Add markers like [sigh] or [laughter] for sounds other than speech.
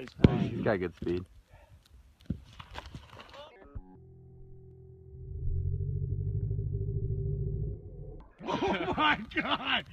He's He's got good speed. [laughs] Oh my god!